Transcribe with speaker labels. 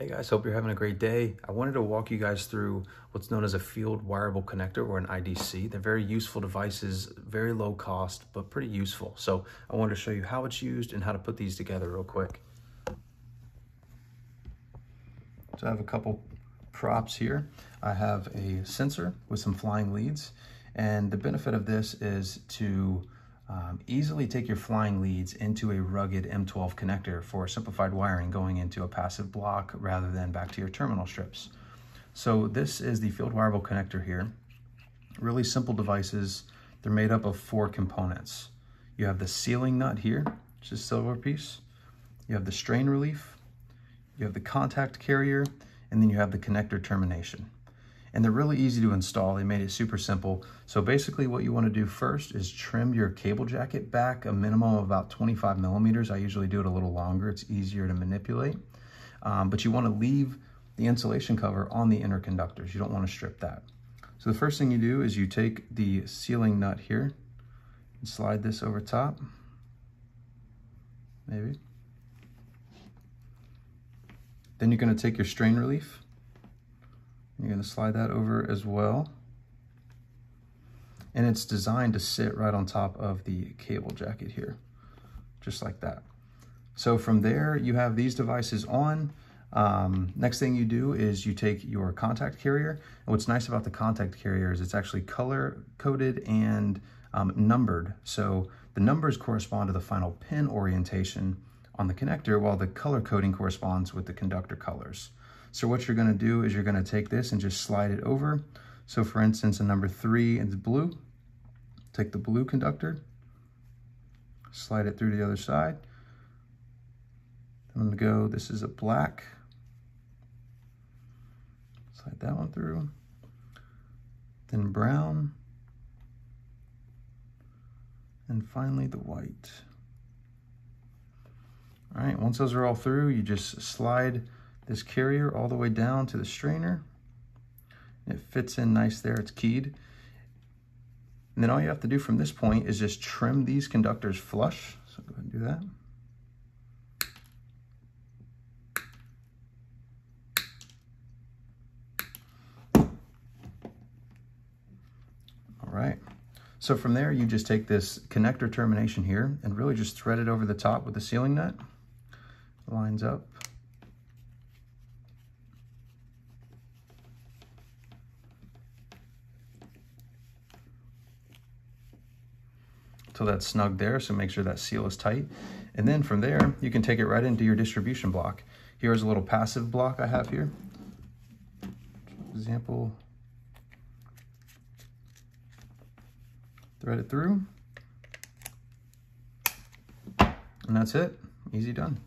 Speaker 1: Hey guys, hope you're having a great day. I wanted to walk you guys through what's known as a field wireable connector or an IDC. They're very useful devices, very low cost, but pretty useful. So I wanted to show you how it's used and how to put these together real quick. So I have a couple props here. I have a sensor with some flying leads. And the benefit of this is to um, easily take your flying leads into a rugged M12 connector for simplified wiring going into a passive block rather than back to your terminal strips. So this is the field wireable connector here. Really simple devices. They're made up of four components. You have the sealing nut here, which is silver piece. You have the strain relief. You have the contact carrier, and then you have the connector termination and they're really easy to install. They made it super simple. So basically what you wanna do first is trim your cable jacket back a minimum of about 25 millimeters. I usually do it a little longer. It's easier to manipulate. Um, but you wanna leave the insulation cover on the inner conductors. You don't wanna strip that. So the first thing you do is you take the sealing nut here and slide this over top, maybe. Then you're gonna take your strain relief you're gonna slide that over as well. And it's designed to sit right on top of the cable jacket here, just like that. So from there, you have these devices on. Um, next thing you do is you take your contact carrier. And what's nice about the contact carrier is it's actually color coded and um, numbered. So the numbers correspond to the final pin orientation on the connector, while the color coding corresponds with the conductor colors. So what you're gonna do is you're gonna take this and just slide it over. So for instance, in number three, it's blue. Take the blue conductor, slide it through the other side. I'm gonna go, this is a black. Slide that one through. Then brown. And finally the white. All right, once those are all through, you just slide this carrier all the way down to the strainer. It fits in nice there, it's keyed. And then all you have to do from this point is just trim these conductors flush. So go ahead and do that. All right. So from there, you just take this connector termination here and really just thread it over the top with the sealing nut. Lines up so that's snug there, so make sure that seal is tight. And then from there, you can take it right into your distribution block. Here's a little passive block I have here. Example, thread it through. And that's it, easy done.